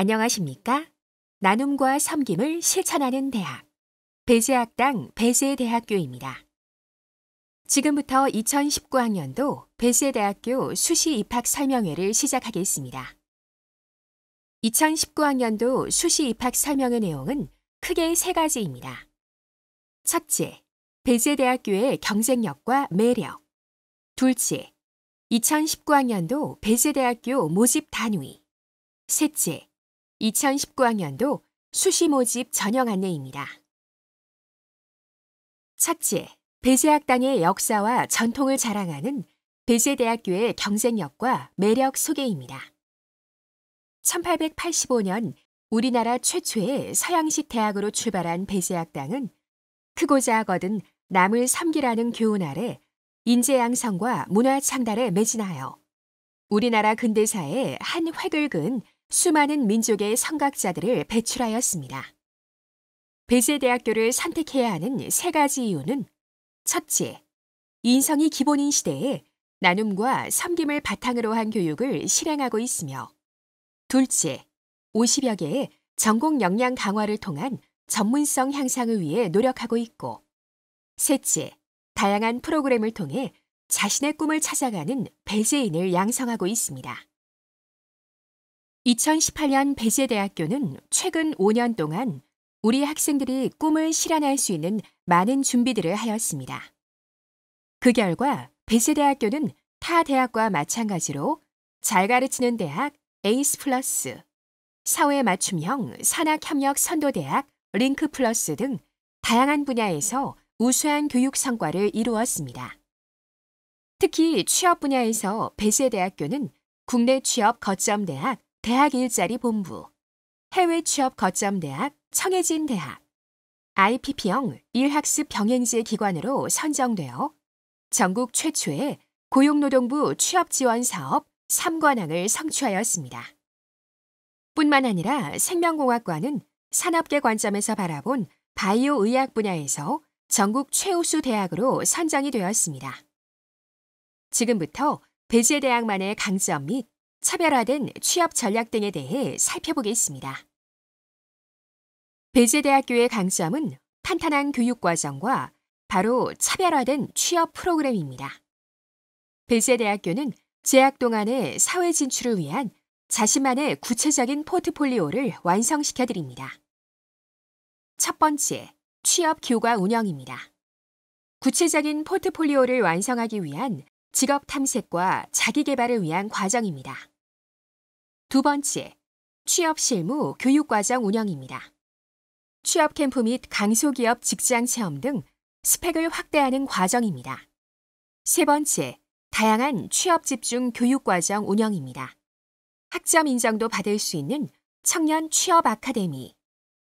안녕하십니까? 나눔과 섬김을 실천하는 대학. 배재학당 배재대학교입니다. 지금부터 2019학년도 배재대학교 수시 입학 설명회를 시작하겠습니다. 2019학년도 수시 입학 설명회 내용은 크게 세 가지입니다. 첫째, 배재대학교의 경쟁력과 매력. 둘째, 2019학년도 배재대학교 모집 단위. 셋째, 2019학년도 수시 모집 전형 안내입니다. 첫째, 배재학당의 역사와 전통을 자랑하는 배재대학교의 경쟁력과 매력 소개입니다. 1885년 우리나라 최초의 서양식 대학으로 출발한 배재학당은 크고자 하거든 남을 섬기라는 교훈 아래 인재 양성과 문화 창달에 매진하여 우리나라 근대사에 한 획을 그은 수많은 민족의 성각자들을 배출하였습니다. 배재대학교를 선택해야 하는 세 가지 이유는 첫째, 인성이 기본인 시대에 나눔과 섬김을 바탕으로 한 교육을 실행하고 있으며 둘째, 50여 개의 전공 역량 강화를 통한 전문성 향상을 위해 노력하고 있고 셋째, 다양한 프로그램을 통해 자신의 꿈을 찾아가는 배재인을 양성하고 있습니다. 2018년 배재대학교는 최근 5년 동안 우리 학생들이 꿈을 실현할 수 있는 많은 준비들을 하였습니다. 그 결과 배재대학교는 타 대학과 마찬가지로 잘 가르치는 대학 ACE Plus, 사회 맞춤형 산학협력 선도대학 LINC Plus 등 다양한 분야에서 우수한 교육 성과를 이루었습니다. 특히 취업 분야에서 배재대학교는 국내 취업 거점 대학 대학 일자리 본부, 해외 취업 거점 대학 청해진 대학, IPP형 일학습 병행제 기관으로 선정되어 전국 최초의 고용노동부 취업 지원 사업 3관왕을 성취하였습니다. 뿐만 아니라 생명공학과는 산업계 관점에서 바라본 바이오 의학 분야에서 전국 최우수 대학으로 선정이 되었습니다. 지금부터 배재대학만의 강점 및 차별화된 취업 전략 등에 대해 살펴보겠습니다. 배재대학교의 강점은 탄탄한 교육과정과 바로 차별화된 취업 프로그램입니다. 배재대학교는 재학 동안의 사회 진출을 위한 자신만의 구체적인 포트폴리오를 완성시켜 드립니다. 첫 번째, 취업 교과 운영입니다. 구체적인 포트폴리오를 완성하기 위한 직업 탐색과 자기 개발을 위한 과정입니다. 두 번째, 취업 실무 교육 과정 운영입니다. 취업 캠프 및 강소기업 직장 체험 등 스펙을 확대하는 과정입니다. 세 번째, 다양한 취업 집중 교육 과정 운영입니다. 학점 인정도 받을 수 있는 청년 취업 아카데미,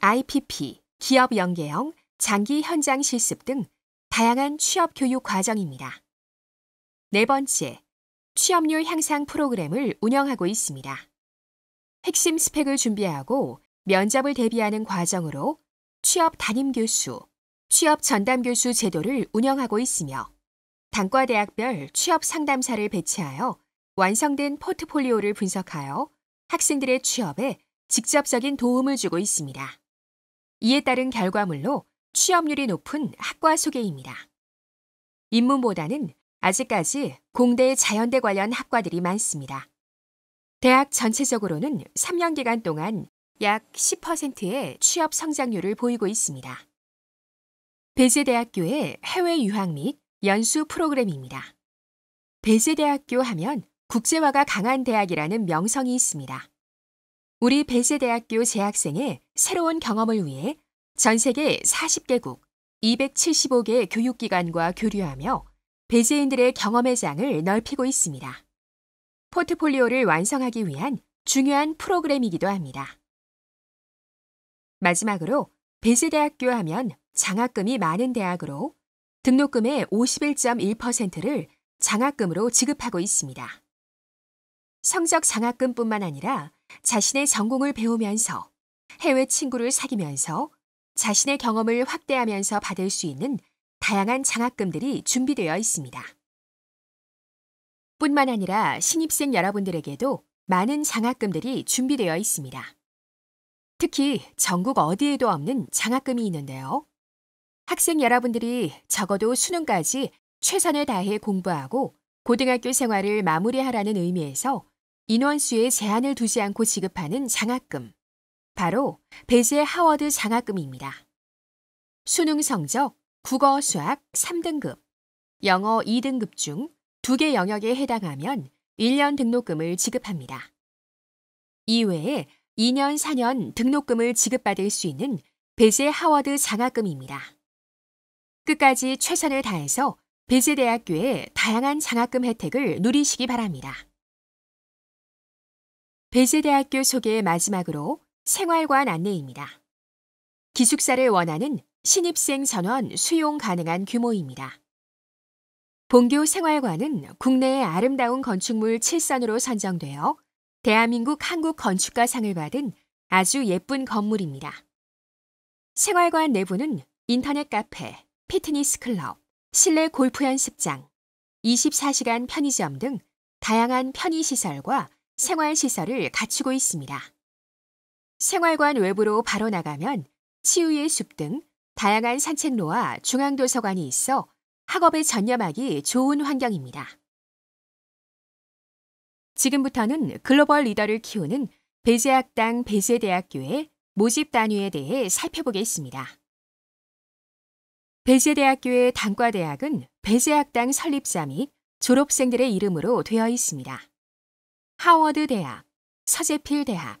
IPP, 기업 연계형 장기 현장 실습 등 다양한 취업 교육 과정입니다. 네 번째, 취업률 향상 프로그램을 운영하고 있습니다. 핵심 스펙을 준비하고 면접을 대비하는 과정으로 취업 담임 교수, 취업 전담 교수 제도를 운영하고 있으며 단과대학별 취업 상담사를 배치하여 완성된 포트폴리오를 분석하여 학생들의 취업에 직접적인 도움을 주고 있습니다. 이에 따른 결과물로 취업률이 높은 학과 소개입니다. 인문보다는 아직까지 공대 자연대 관련 학과들이 많습니다. 대학 전체적으로는 3년 기간 동안 약 10%의 취업 성장률을 보이고 있습니다. 배재대학교의 해외 유학 및 연수 프로그램입니다. 배재대학교 하면 국제화가 강한 대학이라는 명성이 있습니다. 우리 배재대학교 재학생의 새로운 경험을 위해 전 세계 40개국 275개 교육기관과 교류하며 배재인들의 경험의 장을 넓히고 있습니다. 포트폴리오를 완성하기 위한 중요한 프로그램이기도 합니다. 마지막으로 배재대학교 하면 장학금이 많은 대학으로 등록금의 51.1%를 장학금으로 지급하고 있습니다. 성적 장학금뿐만 아니라 자신의 전공을 배우면서 해외 친구를 사귀면서 자신의 경험을 확대하면서 받을 수 있는 다양한 장학금들이 준비되어 있습니다. 뿐만 아니라 신입생 여러분들에게도 많은 장학금들이 준비되어 있습니다. 특히 전국 어디에도 없는 장학금이 있는데요. 학생 여러분들이 적어도 수능까지 최선을 다해 공부하고 고등학교 생활을 마무리하라는 의미에서 인원수에 제한을 두지 않고 지급하는 장학금. 바로 베제 하워드 장학금입니다. 수능 성적 국어 수학 3등급, 영어 2등급 중 두 개 영역에 해당하면 1년 등록금을 지급합니다. 이외에 2년, 4년 등록금을 지급받을 수 있는 베제 하워드 장학금입니다. 끝까지 최선을 다해서 베제 대학교의 다양한 장학금 혜택을 누리시기 바랍니다. 베제 대학교 소개 마지막으로 생활관 안내입니다. 기숙사를 원하는 신입생 전원 수용 가능한 규모입니다. 본교 생활관은 국내의 아름다운 건축물 7선으로 선정되어 대한민국 한국 건축가상을 받은 아주 예쁜 건물입니다. 생활관 내부는 인터넷 카페, 피트니스 클럽, 실내 골프 연습장, 24시간 편의점 등 다양한 편의시설과 생활시설을 갖추고 있습니다. 생활관 외부로 바로 나가면 치유의 숲 등 다양한 산책로와 중앙도서관이 있어 학업에 전념하기 좋은 환경입니다. 지금부터는 글로벌 리더를 키우는 배제학당 배제대학교의 모집 단위에 대해 살펴보겠습니다. 배제대학교의 단과대학은 배제학당 설립자 및 졸업생들의 이름으로 되어 있습니다. 하워드 대학, 서재필 대학,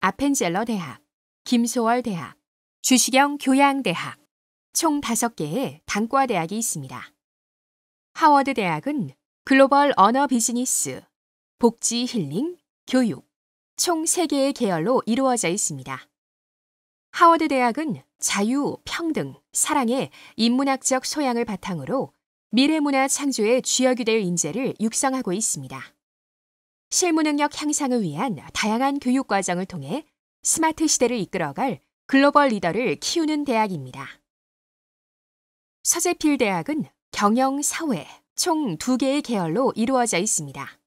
아펜젤러 대학, 김소월 대학, 주시경 교양대학, 총 5개의 단과대학이 있습니다. 하워드 대학은 글로벌 언어 비즈니스, 복지 힐링, 교육, 총 3개의 계열로 이루어져 있습니다. 하워드 대학은 자유, 평등, 사랑의 인문학적 소양을 바탕으로 미래문화 창조의 주역이 될 인재를 육성하고 있습니다. 실무 능력 향상을 위한 다양한 교육 과정을 통해 스마트 시대를 이끌어갈 글로벌 리더를 키우는 대학입니다. 서재필 대학은 경영, 사회, 총 두 개의 계열로 이루어져 있습니다.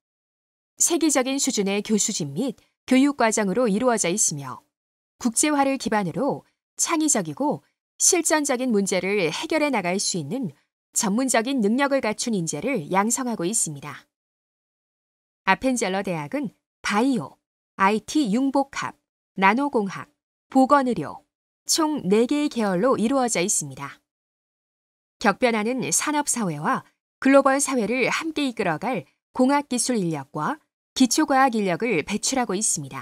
세계적인 수준의 교수진 및 교육 과정으로 이루어져 있으며 국제화를 기반으로 창의적이고 실전적인 문제를 해결해 나갈 수 있는 전문적인 능력을 갖춘 인재를 양성하고 있습니다. 아펜젤러 대학은 바이오, IT 융복합, 나노공학, 보건의료, 총 4개의 계열로 이루어져 있습니다. 격변하는 산업사회와 글로벌 사회를 함께 이끌어갈 공학기술 인력과 기초과학 인력을 배출하고 있습니다.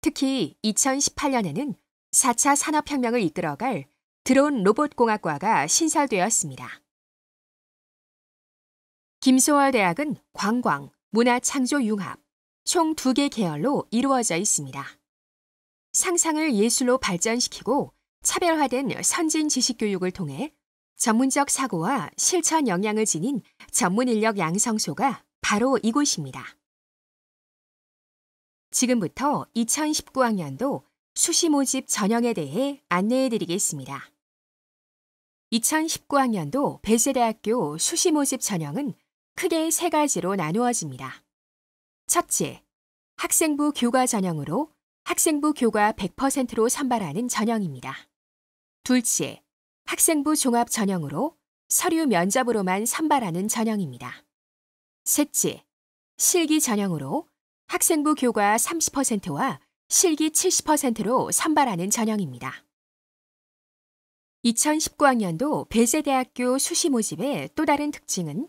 특히 2018년에는 4차 산업혁명을 이끌어갈 드론 로봇공학과가 신설되었습니다. 김소월 대학은 관광, 문화창조융합, 총두개 계열로 이루어져 있습니다. 상상을 예술로 발전시키고 차별화된 선진 지식 교육을 통해 전문적 사고와 실천 역량을 지닌 전문 인력 양성소가 바로 이곳입니다. 지금부터 2019학년도 수시 모집 전형에 대해 안내해 드리겠습니다. 2019학년도 배세대학교 수시 모집 전형은 크게 세 가지로 나누어집니다. 첫째, 학생부 교과 전형으로 학생부 교과 100%로 선발하는 전형입니다. 둘째, 학생부 종합 전형으로 서류 면접으로만 선발하는 전형입니다. 셋째, 실기 전형으로 학생부 교과 30%와 실기 70%로 선발하는 전형입니다. 2019학년도 배세대학교 수시 모집의 또 다른 특징은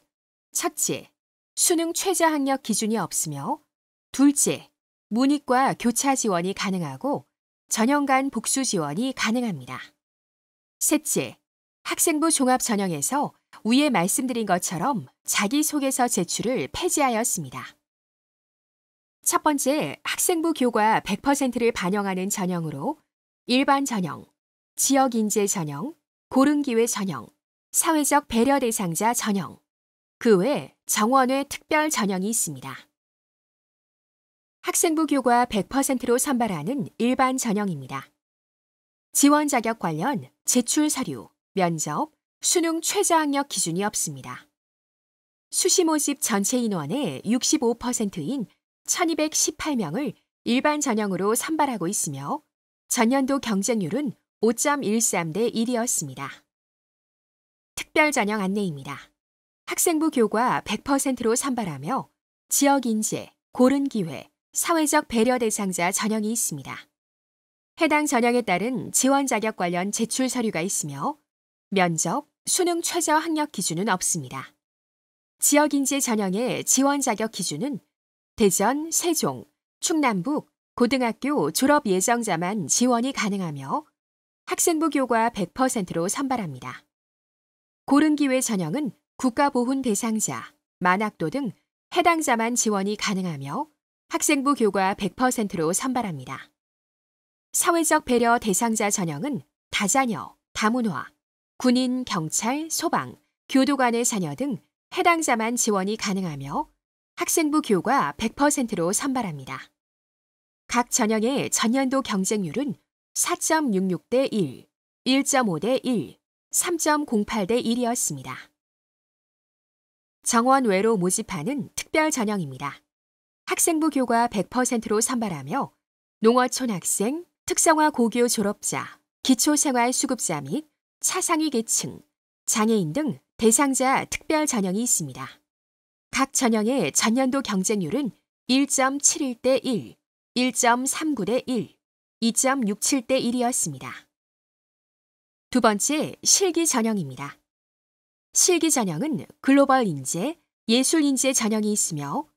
첫째, 수능 최저 학력 기준이 없으며 둘째, 문이과 교차 지원이 가능하고 전형간 복수 지원이 가능합니다. 셋째, 학생부 종합 전형에서 위에 말씀드린 것처럼 자기소개서 제출을 폐지하였습니다. 첫 번째, 학생부 교과 100%를 반영하는 전형으로 일반 전형, 지역인재 전형, 고른기회 전형, 사회적 배려 대상자 전형, 그 외 정원외 특별 전형이 있습니다. 학생부 교과 100%로 선발하는 일반 전형입니다. 지원 자격 관련 제출 서류, 면접, 수능 최저 학력 기준이 없습니다. 수시 모집 전체 인원의 65%인 1218명을 일반 전형으로 선발하고 있으며 전년도 경쟁률은 5.13대 1이었습니다. 특별 전형 안내입니다. 학생부 교과 100%로 선발하며 지역 인재, 고른 기회, 사회적 배려 대상자 전형이 있습니다. 해당 전형에 따른 지원 자격 관련 제출 서류가 있으며 면접, 수능 최저 학력 기준은 없습니다. 지역 인재 전형의 지원 자격 기준은 대전, 세종, 충남북, 고등학교 졸업 예정자만 지원이 가능하며 학생부 교과 100%로 선발합니다. 고른기회 전형은 국가보훈 대상자, 만학도 등 해당자만 지원이 가능하며 학생부 교과 100%로 선발합니다. 사회적 배려 대상자 전형은 다자녀, 다문화, 군인, 경찰, 소방, 교도관의 자녀 등 해당자만 지원이 가능하며 학생부 교과 100%로 선발합니다. 각 전형의 전년도 경쟁률은 4.66대 1, 1.5대 1, 3.08대 1이었습니다. 정원 외로 모집하는 특별 전형입니다. 학생부 교과 100%로 선발하며 농어촌 학생, 특성화 고교 졸업자, 기초생활 수급자 및 차상위 계층, 장애인 등 대상자 특별 전형이 있습니다. 각 전형의 전년도 경쟁률은 1.71 대 1, 1.39 대 1, 2.67 대 1이었습니다. 두 번째, 실기 전형입니다. 실기 전형은 글로벌 인재, 예술 인재 전형이 있으며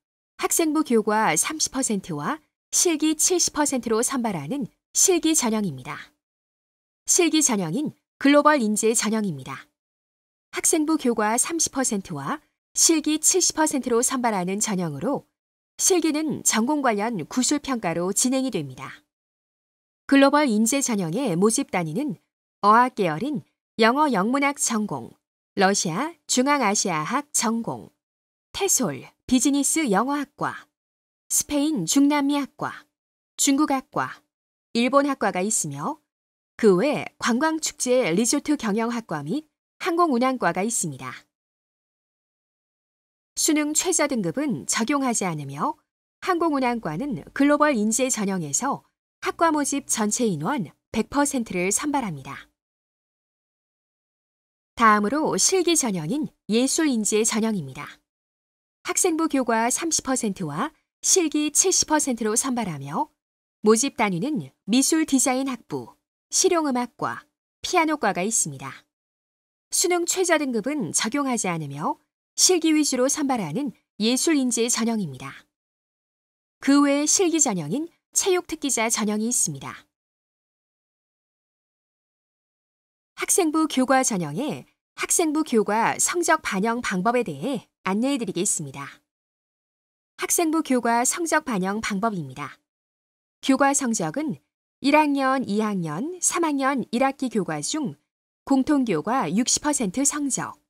학생부 교과 30%와 실기 70%로 선발하는 실기 전형입니다. 실기 전형인 글로벌 인재 전형입니다. 학생부 교과 30%와 실기 70%로 선발하는 전형으로 실기는 전공 관련 구술 평가로 진행이 됩니다. 글로벌 인재 전형의 모집 단위는 어학 계열인 영어 영문학 전공, 러시아 중앙아시아학 전공, 태솔 비즈니스 영어학과, 스페인 중남미학과, 중국학과, 일본학과가 있으며 그 외 관광축제 리조트 경영학과 및 항공운항과가 있습니다. 수능 최저 등급은 적용하지 않으며 항공운항과는 글로벌 인재 전형에서 학과 모집 전체 인원 100%를 선발합니다. 다음으로 실기 전형인 예술 인재 전형입니다. 학생부 교과 30%와 실기 70%로 선발하며 모집 단위는 미술 디자인 학부, 실용음악과, 피아노과가 있습니다. 수능 최저 등급은 적용하지 않으며 실기 위주로 선발하는 예술 인재 전형입니다. 그 외 실기 전형인 체육 특기자 전형이 있습니다. 학생부 교과 전형의 학생부 교과 성적 반영 방법에 대해 안내해 드리겠습니다. 학생부 교과 성적 반영 방법입니다. 교과 성적은 1학년, 2학년, 3학년 1학기 교과 중 공통교과 60% 성적,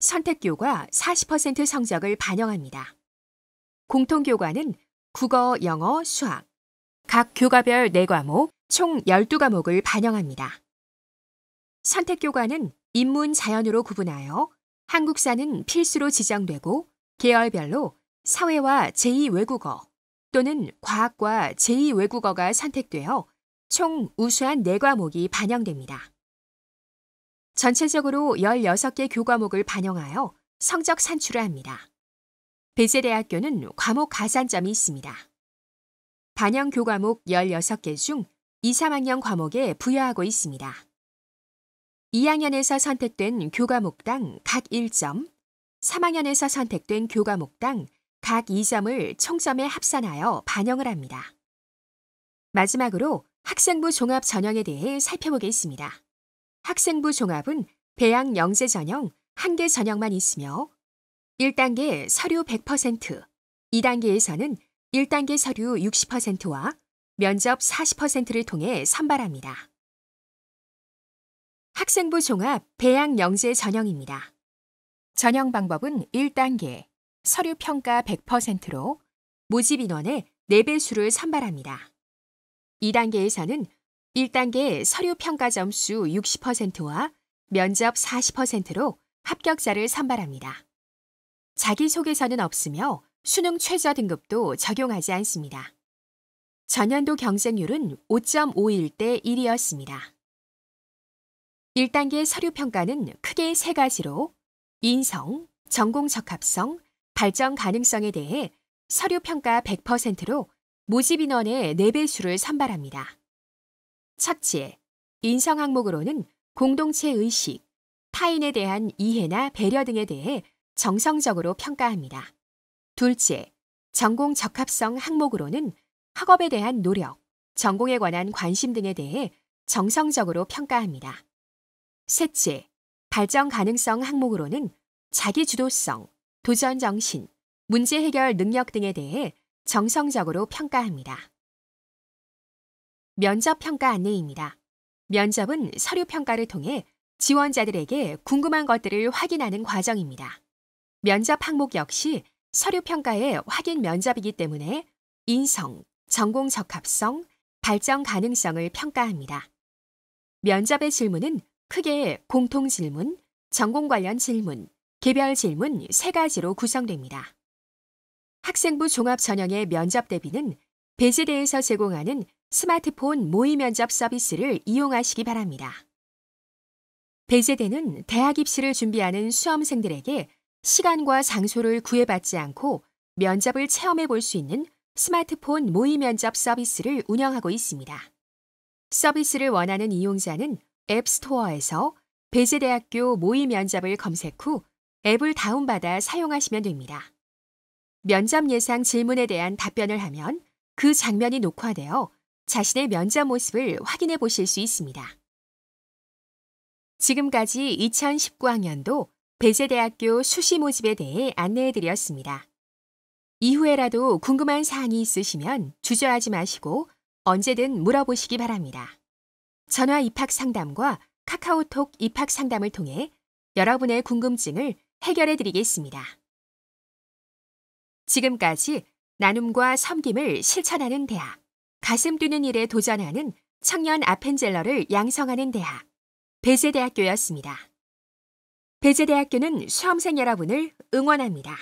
선택교과 40% 성적을 반영합니다. 공통교과는 국어, 영어, 수학, 각 교과별 4과목, 총 12과목을 반영합니다. 선택교과는 인문, 자연으로 구분하여 한국사는 필수로 지정되고 계열별로 사회와 제2외국어 또는 과학과 제2외국어가 선택되어 총 우수한 4과목이 반영됩니다. 전체적으로 16개 교과목을 반영하여 성적 산출을 합니다. 배재대학교는 과목 가산점이 있습니다. 반영 교과목 16개 중 2, 3학년 과목에 부여하고 있습니다. 2학년에서 선택된 교과목당 각 1점, 3학년에서 선택된 교과목당 각 2점을 총점에 합산하여 반영을 합니다. 마지막으로 학생부 종합 전형에 대해 살펴보겠습니다. 학생부 종합은 배양 영재 전형 한 개 전형만 있으며 1단계 서류 100%, 2단계에서는 1단계 서류 60%와 면접 40%를 통해 선발합니다. 학생부 종합 배양 영재 전형입니다. 전형 방법은 1단계 서류 평가 100%로 모집 인원의 4배수를 선발합니다. 2단계에서는 1단계 서류 평가 점수 60%와 면접 40%로 합격자를 선발합니다. 자기소개서는 없으며 수능 최저 등급도 적용하지 않습니다. 전년도 경쟁률은 5.51대 1이었습니다. 1단계 서류 평가는 크게 세 가지로 인성, 전공 적합성, 발전 가능성에 대해 서류 평가 100%로 모집 인원의 4배수를 선발합니다. 첫째, 인성 항목으로는 공동체 의식, 타인에 대한 이해나 배려 등에 대해 정성적으로 평가합니다. 둘째, 전공 적합성 항목으로는 학업에 대한 노력, 전공에 관한 관심 등에 대해 정성적으로 평가합니다. 셋째, 발전 가능성 항목으로는 자기 주도성, 도전 정신, 문제 해결 능력 등에 대해 정성적으로 평가합니다. 면접 평가 안내입니다. 면접은 서류 평가를 통해 지원자들에게 궁금한 것들을 확인하는 과정입니다. 면접 항목 역시 서류 평가의 확인 면접이기 때문에 인성, 전공 적합성, 발전 가능성을 평가합니다. 면접의 질문은 크게 공통 질문, 전공 관련 질문, 개별 질문 세 가지로 구성됩니다. 학생부 종합 전형의 면접 대비는 배제대에서 제공하는 스마트폰 모의 면접 서비스를 이용하시기 바랍니다. 배제대는 대학 입시를 준비하는 수험생들에게 시간과 장소를 구애받지 않고 면접을 체험해 볼 수 있는 스마트폰 모의 면접 서비스를 운영하고 있습니다. 서비스를 원하는 이용자는 앱스토어에서 배제대학교 모의 면접을 검색 후 앱을 다운받아 사용하시면 됩니다. 면접 예상 질문에 대한 답변을 하면 그 장면이 녹화되어 자신의 면접 모습을 확인해 보실 수 있습니다. 지금까지 2019학년도 배제대학교 수시 모집에 대해 안내해 드렸습니다. 이후에라도 궁금한 사항이 있으시면 주저하지 마시고 언제든 물어보시기 바랍니다. 전화 입학 상담과 카카오톡 입학 상담을 통해 여러분의 궁금증을 해결해 드리겠습니다. 지금까지 나눔과 섬김을 실천하는 대학, 가슴 뛰는 일에 도전하는 청년 아펜젤러를 양성하는 대학, 배제대학교였습니다. 배제대학교는 수험생 여러분을 응원합니다.